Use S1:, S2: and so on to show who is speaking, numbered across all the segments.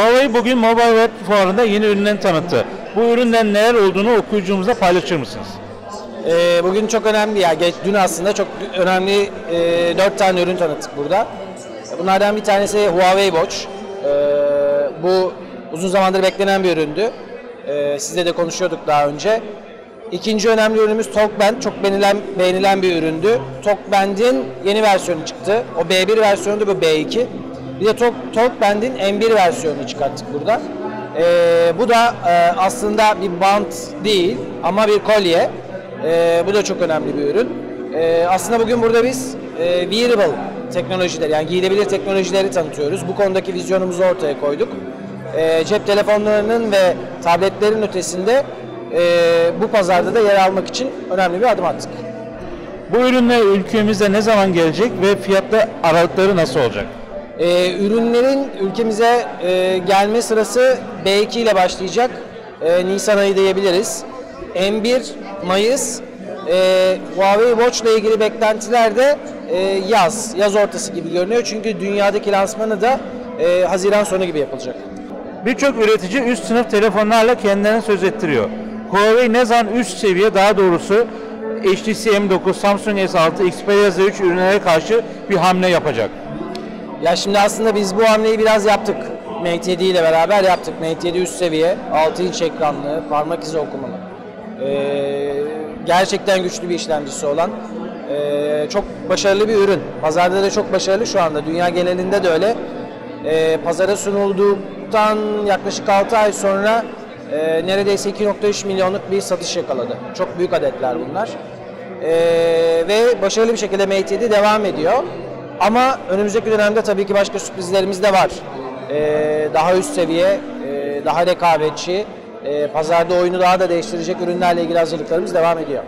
S1: Huawei bugün Mobile Web Fuarı'nda yeni ürünlerini tanıttı. Bu üründen neler olduğunu okuyucumuzla paylaşır mısınız?
S2: Ee, bugün çok önemli ya. Geç, dün aslında çok önemli e, 4 tane ürün tanıttık burada. Bunlardan bir tanesi Huawei Watch. Ee, bu uzun zamandır beklenen bir üründü. Ee, sizle de konuşuyorduk daha önce. İkinci önemli ürünümüz TalkBand. Çok beğenilen, beğenilen bir üründü. TalkBand'in yeni versiyonu çıktı. O B1 versiyonu da bu B2. Bir de Talk, TalkBand'in M1 versiyonunu çıkarttık burada. Ee, bu da e, aslında bir bant değil ama bir kolye. Ee, bu da çok önemli bir ürün. Ee, aslında bugün burada biz e, wearable teknolojileri yani giyilebilir teknolojileri tanıtıyoruz. Bu konudaki vizyonumuzu ortaya koyduk. Ee, cep telefonlarının ve tabletlerin ötesinde e, bu pazarda da yer almak için önemli bir adım attık.
S1: Bu ürünler ülkemizde ne zaman gelecek ve fiyatlı aralıkları nasıl olacak?
S2: Ee, ürünlerin ülkemize e, gelme sırası B2 ile başlayacak. E, Nisan ayı diyebiliriz. M1 Mayıs. E, Huawei Watch ile ilgili beklentiler de e, yaz, yaz ortası gibi görünüyor. Çünkü dünyadaki lansmanı da e, Haziran sonu gibi yapılacak.
S1: Birçok üretici üst sınıf telefonlarla kendilerini söz ettiriyor. Huawei ne zaman üst seviye daha doğrusu HTC M9, Samsung S6, Xperia Z3 ürünlere karşı bir hamle yapacak.
S2: Ya şimdi aslında biz bu hamleyi biraz yaptık. Mate 7 ile beraber yaptık. Mate 7 üst seviye, 6 inç ekranlı, parmak izi okumalı. Ee, gerçekten güçlü bir işlemcisi olan ee, çok başarılı bir ürün. Pazarda da çok başarılı şu anda. Dünya genelinde de öyle. Ee, pazara sunulduktan yaklaşık 6 ay sonra ee, neredeyse 2.3 milyonluk bir satış yakaladı. Çok büyük adetler bunlar. Ee, ve başarılı bir şekilde Mate 7 devam ediyor. Ama önümüzdeki dönemde tabii ki başka sürprizlerimiz de var. Ee, daha üst seviye, e, daha rekabetçi, e, pazarda oyunu daha da değiştirecek ürünlerle ilgili hazırlıklarımız devam ediyor.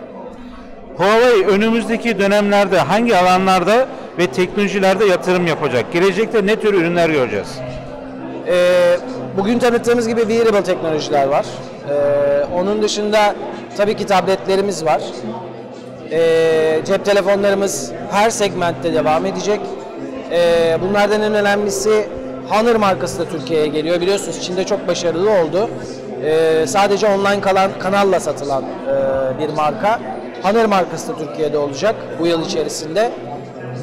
S1: Huawei önümüzdeki dönemlerde hangi alanlarda ve teknolojilerde yatırım yapacak? Gelecekte ne tür ürünler göreceğiz?
S2: Ee, bugün tanıttığımız gibi wearable teknolojiler var. Ee, onun dışında tabii ki tabletlerimiz var. Ee, cep telefonlarımız her segmentte devam edecek. Ee, bunlardan en önemlisi Honor markası da Türkiye'ye geliyor. Biliyorsunuz Çin'de çok başarılı oldu. Ee, sadece online kalan kanalla satılan e, bir marka. Honor markası da Türkiye'de olacak bu yıl içerisinde.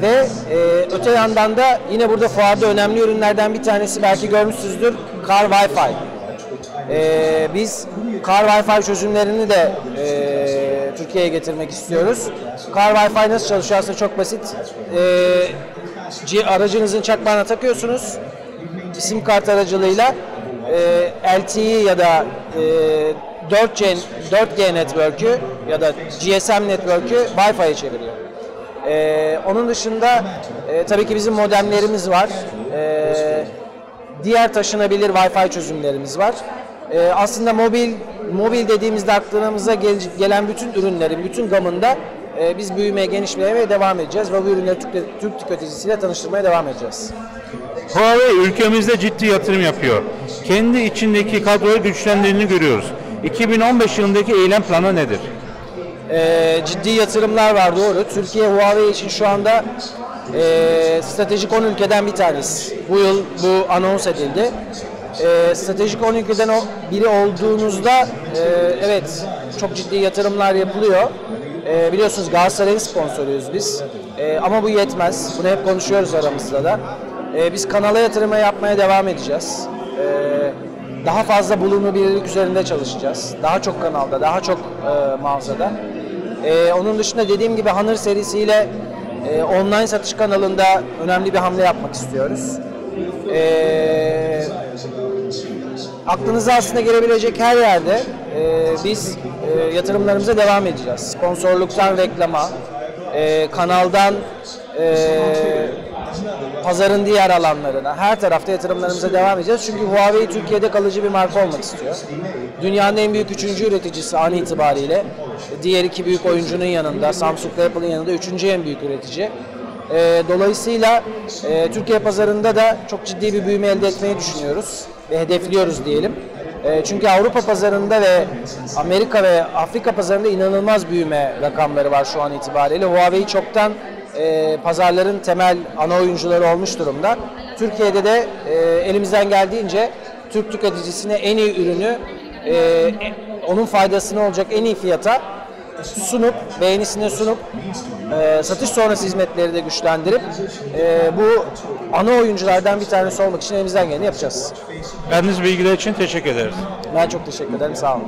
S2: Ve e, öte yandan da yine burada fuarda önemli ürünlerden bir tanesi belki görmüşsünüzdür Car Wi-Fi. E, biz Car Wi-Fi çözümlerini de e, Türkiye'ye getirmek istiyoruz. Car Wi-Fi nasıl çalışıyor aslında çok basit. E, aracınızın çakmağına takıyorsunuz. sim kart aracılığıyla e, LTE ya da e, 4G, 4G network'ü ya da GSM network'ü Wi-Fi'ye çeviriyor. Ee, onun dışında e, tabii ki bizim modemlerimiz var. Ee, diğer taşınabilir Wi-Fi çözümlerimiz var. Ee, aslında mobil mobil dediğimizde aklımıza gel, gelen bütün ürünlerin bütün gamında e, biz büyümeye, genişlemeye devam edeceğiz ve bu ürünleri Türk, Türk tüketicisiyle tanıştırmaya devam edeceğiz.
S1: Huawei ülkemizde ciddi yatırım yapıyor. Kendi içindeki kadroyu güçlendirdiğini görüyoruz. 2015 yılındaki eylem planı nedir?
S2: e, ciddi yatırımlar var doğru. Türkiye Huawei için şu anda e, stratejik 10 ülkeden bir tanesi. Bu yıl bu anons edildi. E, stratejik 10 ülkeden biri olduğunuzda e, evet çok ciddi yatırımlar yapılıyor. E, biliyorsunuz Galatasaray'ın sponsoruyuz biz. E, ama bu yetmez. Bunu hep konuşuyoruz aramızda da. E, biz kanala yatırıma yapmaya devam edeceğiz. E, daha fazla bulunabilirlik üzerinde çalışacağız. Daha çok kanalda, daha çok e, mağazada. E, onun dışında dediğim gibi Hanır serisiyle e, online satış kanalında önemli bir hamle yapmak istiyoruz. E, aklınıza aslında gelebilecek her yerde e, biz e, yatırımlarımıza devam edeceğiz. Sponsorluktan reklama, e, kanaldan e, pazarın diğer alanlarına, her tarafta yatırımlarımıza devam edeceğiz. Çünkü Huawei Türkiye'de kalıcı bir marka olmak istiyor. Dünyanın en büyük üçüncü üreticisi an itibariyle. Diğer iki büyük oyuncunun yanında, Samsung ve Apple'ın yanında üçüncü en büyük üretici. E, dolayısıyla e, Türkiye pazarında da çok ciddi bir büyüme elde etmeyi düşünüyoruz ve hedefliyoruz diyelim. E, çünkü Avrupa pazarında ve Amerika ve Afrika pazarında inanılmaz büyüme rakamları var şu an itibariyle. Huawei çoktan e, pazarların temel ana oyuncuları olmuş durumda. Türkiye'de de e, elimizden geldiğince Türk tüketicisine en iyi ürünü onun faydasına olacak en iyi fiyata sunup, beğenisine sunup e, satış sonrası hizmetleri de güçlendirip e, bu ana oyunculardan bir tanesi olmak için elimizden geleni yapacağız.
S1: Verdiğiniz bilgiler için teşekkür ederiz.
S2: Ben çok teşekkür ederim. Sağ olun.